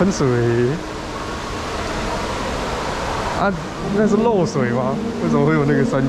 喷水啊那是漏水吗？为什么会有那个声